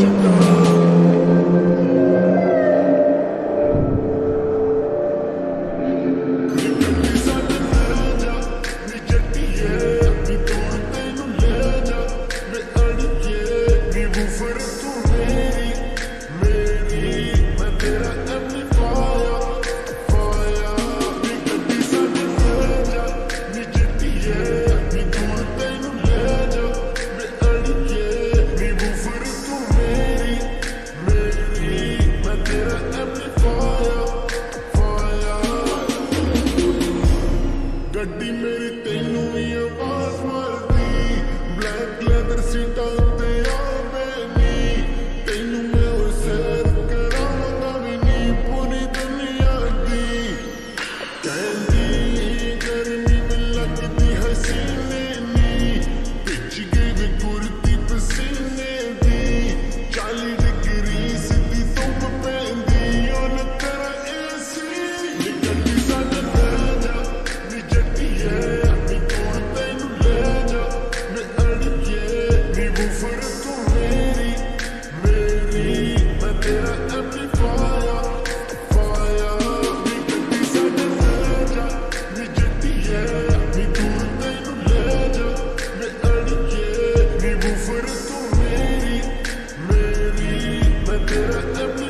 чем-то. Let them